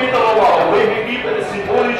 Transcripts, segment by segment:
Welche gibt es symbolisch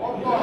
어떤